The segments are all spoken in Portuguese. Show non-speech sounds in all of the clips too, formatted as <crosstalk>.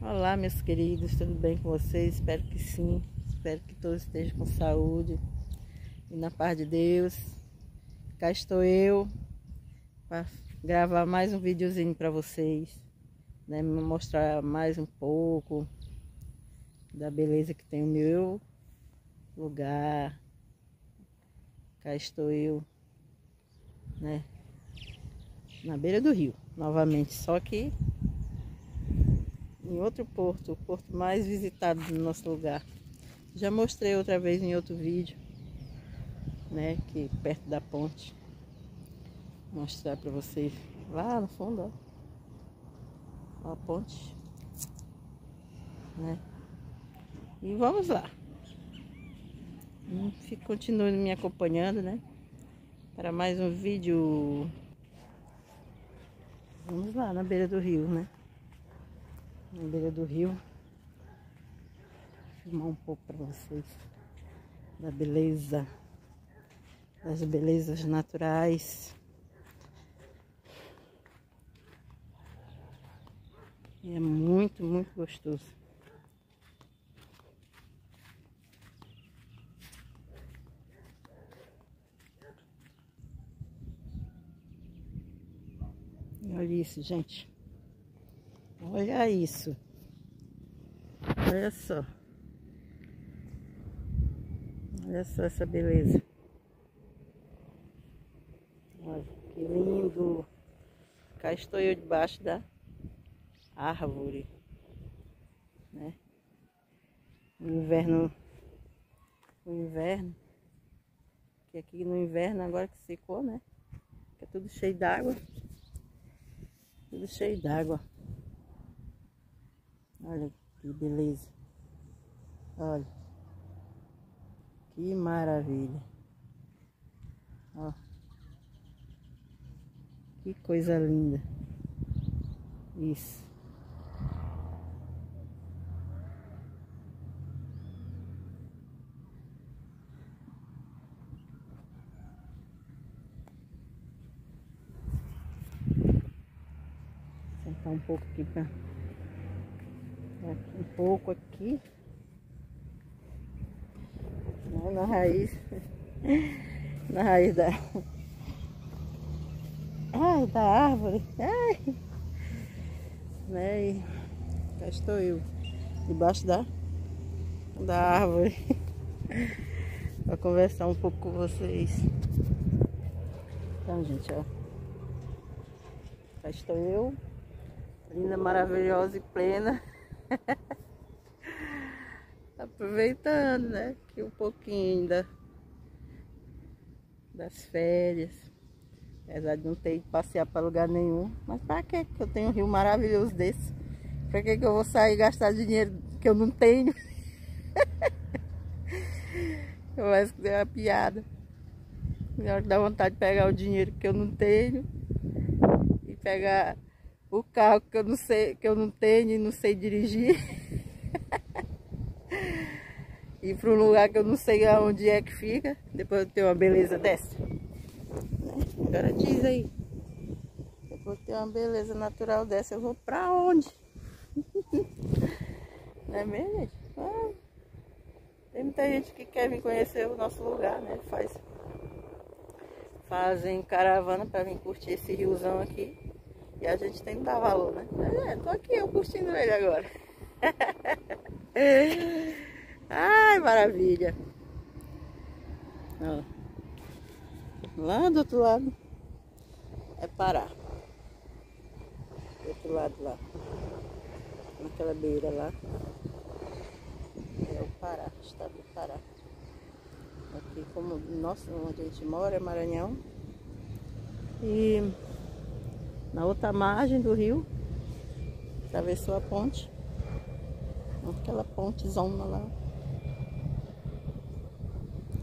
Olá, meus queridos, tudo bem com vocês? Espero que sim. Espero que todos estejam com saúde e na paz de Deus. Cá estou eu para gravar mais um videozinho para vocês, né? Mostrar mais um pouco da beleza que tem o meu lugar. Cá estou eu, né? Na beira do rio, novamente, só que em outro porto, o porto mais visitado do nosso lugar. Já mostrei outra vez em outro vídeo, né, que perto da ponte. Vou mostrar para vocês lá no fundo, ó. ó a ponte, né? E vamos lá. Continue me acompanhando, né? Para mais um vídeo. Vamos lá na beira do rio, né? Na beira do rio. Vou filmar um pouco para vocês da beleza, das belezas naturais. E é muito, muito gostoso. Olha isso, gente. Olha isso. Olha só. Olha só essa beleza. Olha que lindo. Cá estou eu debaixo da árvore. Né? No inverno. No inverno. Que aqui no inverno agora que secou, né? É tudo cheio d'água. Tudo cheio d'água. Olha que beleza. Olha. Que maravilha. Ó. Que coisa linda. Isso. Sentar um pouco aqui para um pouco aqui. Né, na raiz. <laughs> Na raiz da. Ai, da árvore. Ai. Né? E cá estou eu. Debaixo da, da árvore. <laughs> para conversar um pouco com vocês. Então, gente, ó. Cá estou eu. Linda, maravilhosa e plena. <laughs> Aproveitando, né? Que um pouquinho ainda das férias. Apesar de não ter ido passear para lugar nenhum. Mas para que eu tenho um rio maravilhoso desse? Para que, eu vou sair gastar dinheiro que eu não tenho? eu acho que deu uma piada. Na hora que dá vontade de pegar o dinheiro que eu não tenho e pegar o carro que eu não sei, que eu não tenho e não sei dirigir. Ir para um lugar que eu não sei aonde é que fica, depois de ter uma beleza dessa. Agora diz aí. Depois de ter uma beleza natural dessa, eu vou para onde? <laughs> não é mesmo, gente? Ah, tem muita gente que quer vir conhecer o nosso lugar, né? Faz, fazem caravana para vir curtir esse riozão aqui. E a gente tem que dar valor, né? É, tô aqui eu curtindo ele agora. <laughs> Ai, maravilha. Ó. Lá do outro lado é Pará. Do outro lado lá. Naquela beira lá. É o Pará, estado do Pará. Aqui como nossa, onde a gente mora é Maranhão. E na outra margem do rio, atravessou a ponte, aquela pontezona lá,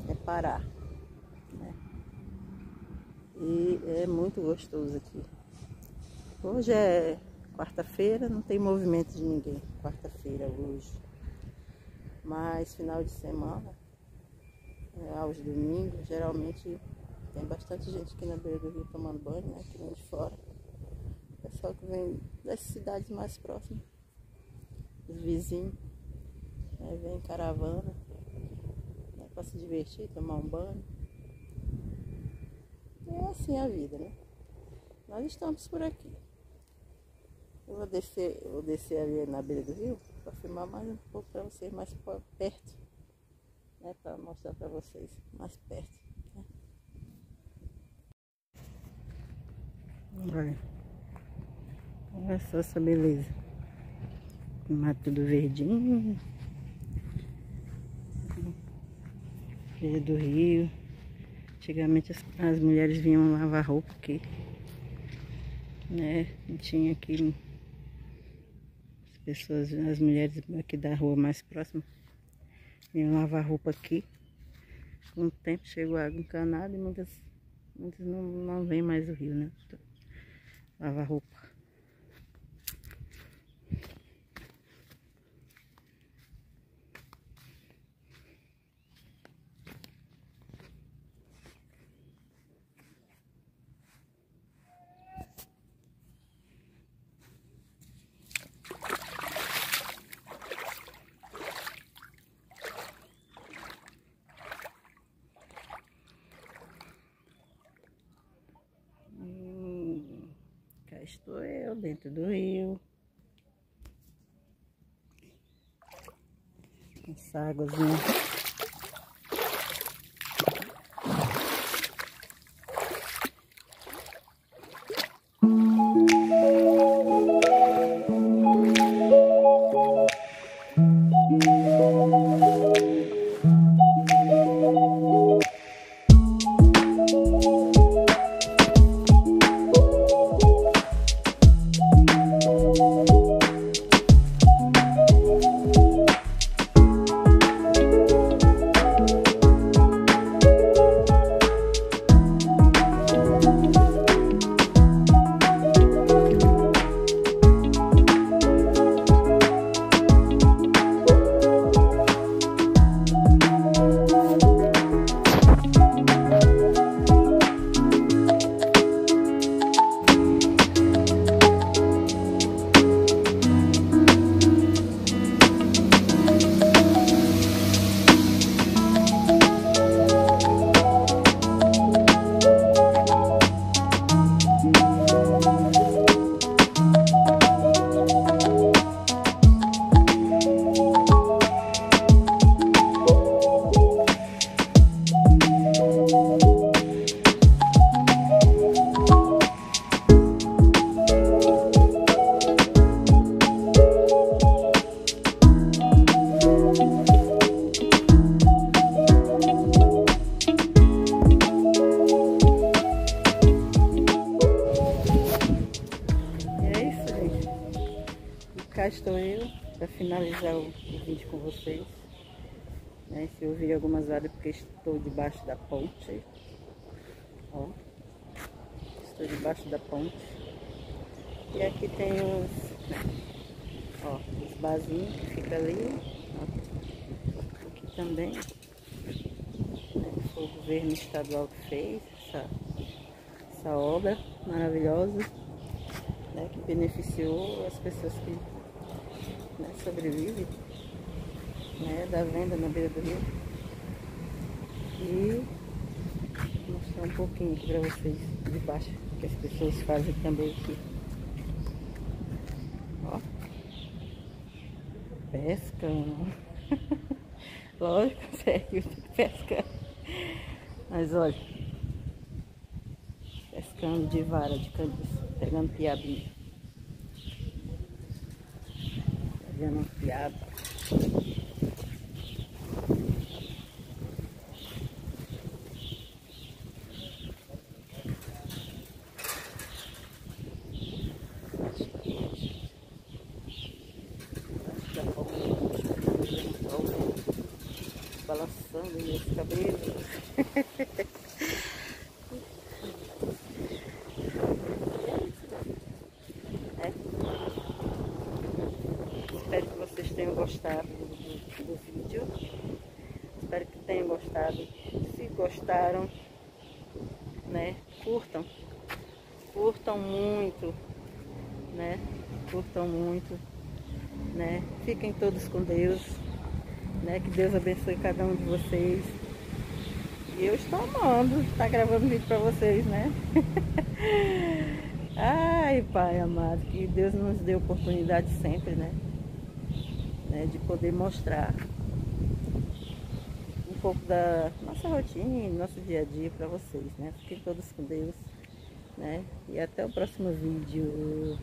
é Pará. Né? E é muito gostoso aqui. Hoje é quarta-feira, não tem movimento de ninguém, quarta-feira hoje. Mas final de semana, é, aos domingos, geralmente tem bastante gente aqui na beira do rio tomando banho, né? Aqui de fora pessoal que vem das cidades mais próximas os vizinhos, né? vem caravana, né? para se divertir, tomar um banho. É assim a vida, né? Nós estamos por aqui. Eu vou descer, eu vou descer ali na beira do rio para filmar mais um pouco para vocês mais perto, né? Para mostrar para vocês mais perto. Né? Olha só essa beleza. O mato tudo verdinho. Beira do rio. Antigamente as, as mulheres vinham lavar roupa aqui. Né? E tinha aqui as pessoas, as mulheres aqui da rua mais próxima vinham lavar roupa aqui. Com o tempo chegou água encanada e muitas, muitas não, não vem mais o rio, né? Lavar roupa. estou eu dentro do rio. Essa águazinha. Estou eu para finalizar o, vídeo com vocês. Né? Se ouvir algumas horas porque estou debaixo da ponte. Ó. Estou debaixo da ponte. E aqui tem os, ó, os barzinhos que fica ali. Ó. Aqui também. Foi o governo estadual que fez essa, essa obra maravilhosa. Né, que beneficiou as pessoas que né, sobrevive né, da venda na beira do rio. E vou mostrar um pouquinho aqui para vocês de baixo que as pessoas fazem também aqui. Ó. Pescam. <laughs> Lógico, <laughs> sério, pesca. Mas olha, pescando de vara de caniço, pegando piabinha. Piada. Balançando meus cabelos. <laughs> gostado do, do vídeo. Espero que gostado. Se gostaram, né, curtam. Curtam muito, né? Curtam muito. né? Fiquem todos com Deus, né? Que Deus abençoe cada um de vocês. E eu estou amando estar gravando vídeo para vocês, né? <laughs> Ai, Pai amado, que Deus nos dê oportunidade sempre, né? né? De poder mostrar pouco da nossa rotina, nosso dia a dia para vocês, né? Fiquem todos com Deus, né? E até o próximo vídeo.